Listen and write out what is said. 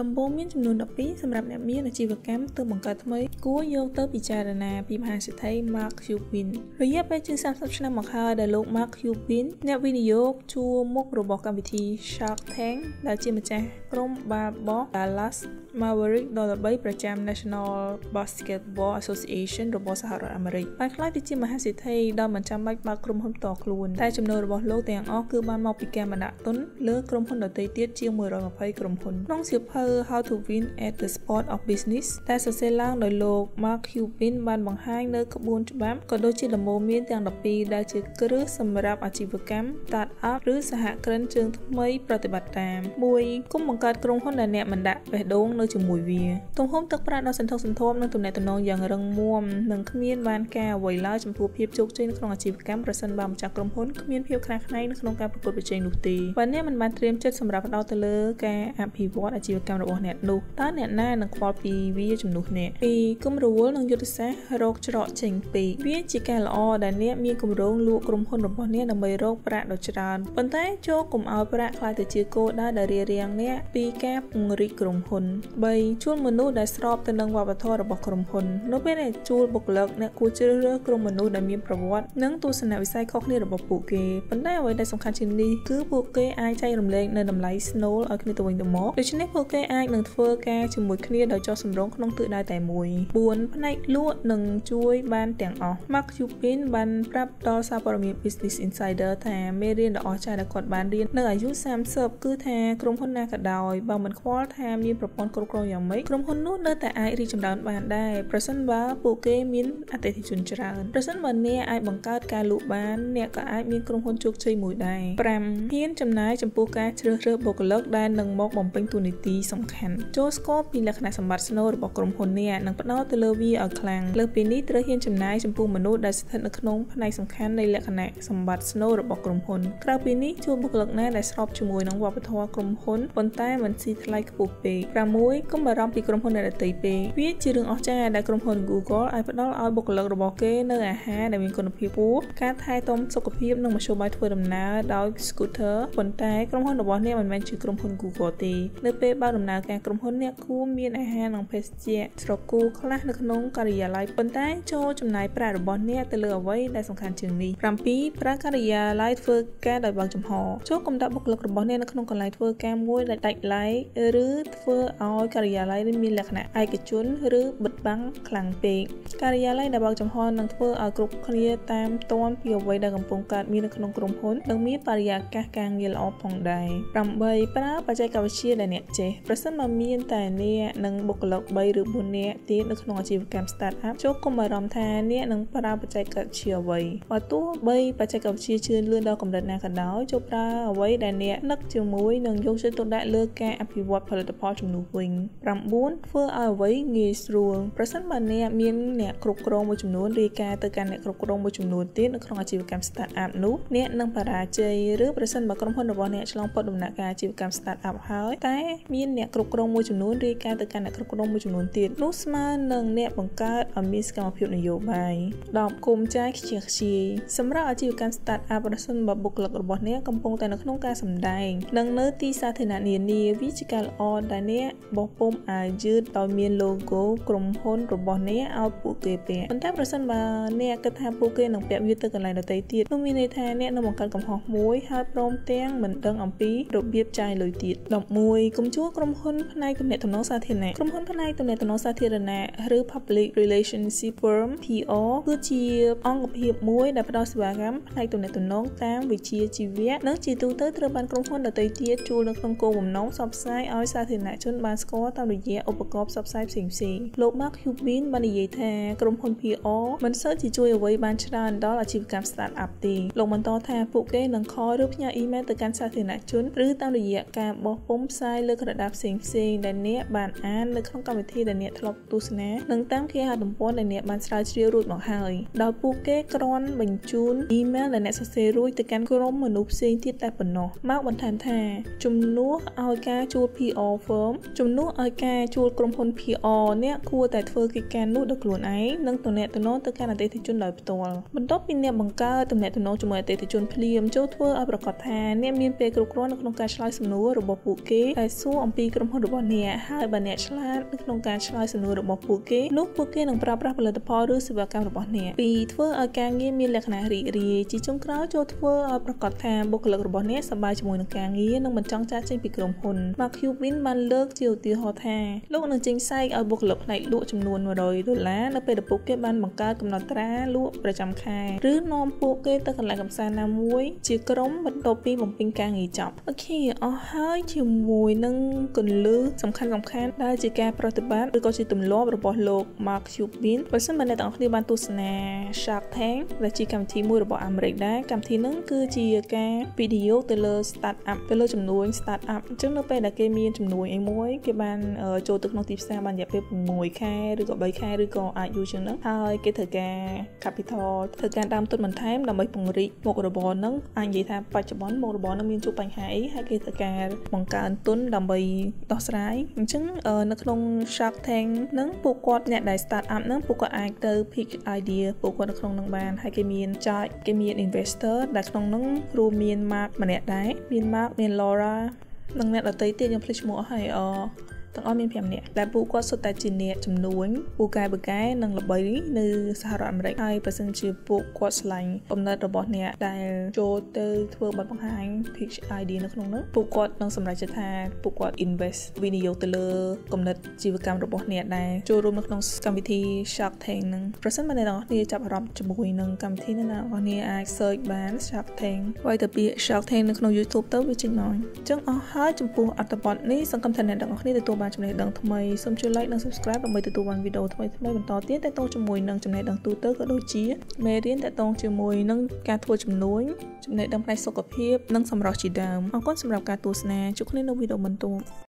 ដំបូងមានចំនួន12សម្រាប់អ្នកមានអាជីវកម្មទើបបង្កើតថ្មីគួរយកទៅពិចារណាពីមហាសេដ្ឋី Mark Cuban រយៈពេលជាង30ឆ្នាំមកហើយដែលលោក Mark Cuban អ្នកវិនិយោគជួរមុខរបស់កម្មវិធី Shark Tank ដែលជាម្ចាស់ក្រុមបាល់បោះ Dallas Maverick ដ៏ល្បីប្រចាំ National Basketball Association របស់សហរដ្ឋអាមេរិកបានក្លាយទៅជាមហាសេដ្ឋីដ៏មិនចាំបាច់បើកក្រុមហ៊ុនផ្ទាល់ខ្លួនតែចំណូលរបស់លោកទាំងអស់គឺបានមកពីការបណ្ដាក់ទុនលើក្រុមហ៊ុនដទៃទៀតជាង120ក្រុមហ៊ុនក្នុងសៀវភៅ How to Win at the Sport of Business ដែលសរសេរឡើងដោយលោក Mark Cuban បានបង្ហាញនៅក្បួនច្បាប់ក៏ដូចជាដំបូន្មានទាំង12ដែលជាគ្រឹះសម្រាប់អាជីវកម្ម Start-up ឬសហគ្រិនជើងថ្មីប្រតិបត្តិតាម1គុំបង្កើតក្រុមហ៊ុនដែលអ្នកមិនដាក់បេះដូងនៅជាមួយវាទំហំទឹកប្រាក់ដ៏សន្ធឹកសន្ធាប់និងទំនាក់ទំនងយ៉ាងរឹងមាំនិងគ្មានបានការអ្វីឡើយចំពោះភាពជោគជ័យនៅក្នុងអាជីវកម្មប្រសិនបើម្ចាស់ក្រុមហ៊ុនគ្មានភាពខ្នះខ្នែងនៅក្នុងការប្រកួតប្រជែងនោះទេបើអ្នកមិនបានត្រៀមចិត្តសម្រាប់ផ្ដោតទៅលើការអភិវឌ្ឍអាជីវកម្មរបស់អ្នកនោះតើអ្នកណានឹងខ្វល់ពីវាជំនួសអ្នកពីគំរវល់និងយុទ្ធសាស្ត្ររកច្រកចេញពីវាជាការល្អដែលអ្នកមានគម្រោងលក់ក្រុមហ៊ុនរបស់អ្នកដើម្បីរកប្រាក់ដ៏ច្រើនប៉ុន្តែចូលកុំឲ្យប្រាក់ខ្លាយទៅជាគោលដៅដែលរារាំងអ្នកពីការពង្រីកក្រុមហ៊ុន3ជួលមនុស្សដែលស្របទៅនឹងវប្បធម៌របស់ក្រុមហ៊ុននៅពេលដែលជួលបុគ្គលិកអ្នកគួរជ្រើសរើសក្រុមមនុស្សដែលមានប្រវត្តិនិងទស្សនវិស័យខុសគ្នារបស់ពួកគេប៉ុន្តែអ្វីដែលសំខាន់ជាងនេះគឺពួកគេអាចចែករំលែកនៅតម្លៃស្នូលឲ្យគ្នាទៅវិញទៅមកដូច្នេះពួកគេអាចនឹងធ្វើការជាមួយគ្នាដោយចោះសម្រងក្នុងទិសដៅតែមួយ4ផ្នែកលក់នឹងជួយបានទាំងអស់ Mark Cuban បានប្រាប់ដល់សារព័ត៌មាន Business Insider ថាមេរៀនដ៏អស្ចារ្យដែលគាត់បានរៀននៅអាយុ30គឺថាក្រុមហ៊ុនណាក៏ដោយបើមិនខ្វល់ថាមានប្រព័ន្ធគ្រប់គ្រងយ៉ាងម៉េចក្រុមហ៊ុននោះនៅតែអាចរីកចម្រើនបានដែរប្រសិនបើពួកគេមានអតិថិជនច្រើនប្រសិនបើអ្នកអាចបង្កើតការលក់បានអ្នកក៏អាចមានក្រុមហ៊ុនជោគជ័យមួយដែរ5ហ៊ានចំណាយចំពោះការជ្រើសរើសបុគ្គលិកដែលនឹងមកបំពេញតួនាទីសំខាន់ចូលស្គាល់ពីលក្ខណៈសម្បត្តិស្នូលរបស់ក្រុមហ៊ុនអ្នកនិងផ្ដោតទៅលើវាឲ្យខ្លាំងលើពីនេះត្រូវហ៊ានចំណាយចំពោះមនុស្សដែលស្ថិតនៅក្នុងផ្នែកសំខាន់នៃលក្ខណៈសម្បត្តិស្នូលរបស់ក្រុមហ៊ុនក្រៅពីនេះជួបបុគ្គលិកណាដែលស្របជាមួយនឹងវប្បធម៌ក្រុមហ៊ុនប៉ុន្តែមិនស៊ីថ្លៃខ្ពស់ពេក6កុំបារម្ភពីក្រុមហ៊ុនអ្នកដទៃពេកវាជារឿងអស្ចារ្យដែលក្រុមហ៊ុន Google អាចផ្ដល់ឲ្យបុគ្គលិករបស់គេនៅអាហារដែលមានគុណភាពខ្ពស់ការថែទាំសុខភាពនិងមធ្យោបាយធ្វើដំណើរដោយ scooter ប៉ុន្តែក្រុមហ៊ុនរបស់អ្នកមិនមែនជាក្រុមហ៊ុន Google ទេនៅពេលបើកដំណើរការក្រុមហ៊ុនអ្នកគួរមានអាហារនិងភេសជ្ជៈស្រគូខ្លះនៅក្នុងការិយាល័យប៉ុន្តែចូលចំណាយប្រាក់របស់អ្នកទៅលើអ្វីដែលសំខាន់ជាងនេះ7ប្រើការិយាល័យធ្វើការដោយបើកចំហចូលកំដាក់បុគ្គលិករបស់អ្នកនៅក្នុងកន្លែងធ្វើការមួយដែលដាច់ឡែកឬធ្វើឲ្យការិយាល័យមានលក្ខណៈឯកជនឬបិទបាំងខ្លាំងពេកការិយាល័យដែលបើកចំហនឹងធ្វើឲ្យគ្រប់គ្នាតាមទាន់ពីអ្វីដែលកំពុងកើតមាននៅក្នុងក្រុមហ៊ុននិងមានបរិយាកាសការងារល្អផងដែរ8ប្រើបច្ចេកវិទ្យាដែលអ្នកចេះប្រសិនបើមានតែអ្នកនិងបុគ្គលិក3ឬ4នាក់ទៀតនៅក្នុងអាជីវកម្ម Startup ចូលកុំបារម្ភថាអ្នកនឹងប្រើបច្ចេកវិទ្យាអ្វីបើទោះបីបច្ចេកវិទ្យាជឿនលឿនដល់កម្រិតណាក៏ដោយចូលប្រើអ្វីដែលអ្នកនឹកជាមួយនិងយកចិត្តទុកដាក់លើការអភិវឌ្ឍផលិតផលជំនួសវិញ9ធ្វើឲ្យអ្វីងាយស្រួលប្រសិនបើអ្នកមានអ្នកគ្រប់គ្រងមួយចំនួនរាយការណ៍ទៅកាន់អ្នកគ្រប់គ្រងមួយចំនួនទៀតនៅក្នុងអាជីវកម្ម Startup នោះអ្នកនឹងបរាជ័យឬប្រសិនបើក្រុមហ៊ុនរបស់អ្នកឆ្លងផុតដំណាក់កាលអាជីវកម្ម Startup ហើយតែមានអ្នកគ្រប់គ្រងមួយចំនួនរាយការណ៍ទៅកាន់អ្នកគ្រប់គ្រងមួយចំនួនទៀតនោះស្មើនឹងអ្នកបង្កើតឲ្យមានសកម្មភាពនយោបាយ10គុំចាយខ្ជិះខ្ជាយសម្រាប់អាជីវកម្ម Startup ប្រសិនបើបុគ្គលិករបស់អ្នកកំពុងតែនៅក្នុងការសម្ដែងនិងនៅទីសាធារណៈនានាវាជាការល្អដែលអ្នកបោះពុំអាវយឺតដោយមាន logo ក្រុមហ៊ុនរបស់អ្នកឲ្យពួកគេពាក់ប៉ុន្តែប្រសិនបើអ្នកគិតថាពួកគេនឹងពាក់វាទៅកន្លែងដទៃទៀតនោះមានន័យថាអ្នកនឹងបង្កើតកំហុសមួយហើយព្រមទាំងមិនដឹងអំពីរបៀបចាយលុយទៀត11កុំជួលក្រុមហ៊ុនផ្នែកទំនាក់ទំនងសាធារណៈក្រុមហ៊ុនផ្នែកទំនាក់ទំនងសាធារណៈឬ Public Relationship Firm PR គឺជាអង្គភាពមួយដែលផ្ដល់សេវាកម្មផ្នែកទំនាក់ទំនងតាមវិជ្ជាជីវៈនិងជាទូទៅត្រូវបានក្រុមហ៊ុនដទៃទៀតជួលនៅក្នុងគោលបំណងផ្សព្វផ្សាយឲ្យសាធារណជនបានស្គាល់តាមរយៈឧបករណ៍ផ្សព្វផ្សាយផ្សេងៗលោក Mark Cuban បាននិយាយថាក្រុមហ៊ុន PR មិនសូវជាជួយអ្វីបានច្រើនដល់អាជីវកម្ម Startup ទេលោកបន្តថាពួកគេនឹងខលឬផ្ញើអ៊ីមែលទៅកាន់សាធារណជនឬតាមរយៈការបោះពុម្ពផ្សាយលើក្រដាសផ្សេងៗដែលអ្នកបានអាននៅក្នុងកម្មវិធីដែលអ្នកធ្លាប់ទស្សនានិងតាមគេហទំព័រដែលអ្នកបានស្រាវជ្រាវរួចមកហើយដោយពួកគេគ្រាន់បញ្ជូនអ៊ីមែលដែលអ្នកសរសេររួចទៅកាន់ក្រុមមនុស្សផ្សេងទៀតតែប៉ុណ្ណោះមកបន្ថែមថាជំនួសឲ្យការជួល PR firm ជំនួសឲ្យការជួលក្រុមហ៊ុន PR អ្នកគួរតែធ្វើកិច្ចការនោះដោយខ្លួនឯងនិងទំនាក់ទំនងទៅកាន់អតិថិជនដោយផ្ទាល់បន្ទាប់ពីអ្នកបង្កើតទំនាក់ទំនងជាមួយអតិថិជនភ្លាមចូលធ្វើឲ្យប្រកាសថាអ្នកមានពេលគ្រប់គ្រាន់នៅក្នុងការឆ្លើយសំណួររបស់ពួកគេដែលសួរអំពីពីក្រុមហ៊ុនរបស់អ្នកហើយបើអ្នកឆ្លាតនៅក្នុងការឆ្លើយសំណួររបស់ពួកគេនោះពួកគេនឹងប្រើប្រាស់ផលិតផលឬសេវាកម្មរបស់អ្នកពីធ្វើឲ្យការងារមានលក្ខណៈរីករាយជាចុងក្រោយចូលធ្វើឲ្យប្រកាសថាបុគ្គលិករបស់អ្នកសប្បាយជាមួយនឹងការងារនិងមិនចង់ចាកចេញពីក្រុមហ៊ុន Mark Cuban បានលើកជាឧទាហរណ៍ថាលោកនឹងចេញផ្សាយឲ្យបុគ្គលិកផ្នែកលក់ចំនួន100ដុល្លារនៅពេលដែលពួកគេបានបង្កើតកំណត់ត្រាលក់ប្រចាំខែឬនាំពួកគេទៅកន្លែងកម្សាន្តណាមួយ ជាក្រុមបន្ទាប់ពីបំពេញការងារចប់អូខេអស់ហើយជាមួយនឹងគន្លឹះសំខាន់សំខាន់ដែលជាការប្រតិបត្តិឬក៏ជាទម្លាប់របស់លោក Mark Cuban បើសិនបើអ្នកទាំងអស់គ្នាបានទស្សនា Shark Tank ដែលជាកម្មវិធីមួយរបស់អាមេរិកដែរកម្មវិធីហ្នឹងគឺជាការវីដេអូទៅលើ start up ទៅលើចំនួន start up អញ្ចឹងនៅពេលដែលគេមានចំនួនអីមួយគេបានចូលទៅក្នុងទីផ្សារបានរយៈពេល6ខែឬក៏3ខែឬក៏អាចយូរជាងហ្នឹងហើយគេត្រូវការ capital ធ្វើការដើមទុនបន្ថែមដើម្បីពង្រីកមុខរបរហ្នឹងអាចនិយាយថាបច្ចុប្បន្នមុខរបរហ្នឹងមានជួបបញ្ហាអីហើយគេត្រូវការបង្កើនទុនដើម្បីដោះស្រាយអញ្ចឹងនៅក្នុង Shark Tank ហ្នឹងពួកគាត់អ្នកដែល start up ហ្នឹងពួកគាត់អាចទៅ pitch idea ពួកគាត់នៅក្នុងហ្នឹងបានហើយគេមានចែកគេមាន investor ដែលក្នុងហ្នឹងរួមមាន Mark ម្នាក់ដែរមាន Mark មាន Laura និងអ្នកដទៃទៀតខ្ញុំភ្លេចឈ្មោះហើយអ ទាំងអស់មាន5នាក់ដែលពួកគាត់សុទ្ធតែជាអ្នកចំនួនពូកែបកែនិងល្បីនៅសហរដ្ឋអាមេរិកហើយបើសិនជាពួកគាត់ឆ្លាញ់គំនិតរបស់អ្នកដែលចូលទៅធ្វើបទបង្ហាញ pitch idea នៅក្នុងនោះពួកគាត់នឹងសម្រេចចិត្តថាពួកគាត់ invest វិនិយោគទៅលើគំនិតជីវកម្មរបស់អ្នកដែលចូលរួមនៅក្នុងកម្មវិធី Shark Tank នឹងប្រសិនបើអ្នកទាំងអស់គ្នាចាប់អារម្មណ៍ជាមួយនឹងកម្មវិធីនេះអ្នកទាំងអស់គ្នាអាច search បាន Shark Tank វាយទៅពាក្យ Shark Tank នៅក្នុង YouTube ទៅវាចេញមកអញ្ចឹងអស់ហើយចំពោះអត្ថបទនេះសង្ឃឹមថាអ្នកទាំងអស់គ្នាទទួលបានចំណេះដឹងថ្មីសូមជួយ like និង subscribe ដើម្បីទទួលបានវីដេអូថ្មីៗបន្តទៀតទាក់ទងជាមួយនឹងចំណេះដឹងទូទៅក៏ដូចជាមេរៀនទាក់ទងជាមួយនឹងការធ្វើជំនួញចំណេះដឹងផ្នែកសុខភាពនិងសម្រស់ជាដើមអរគុណសម្រាប់ការទស្សនាជួបគ្នានៅវីដេអូបន្ទាប់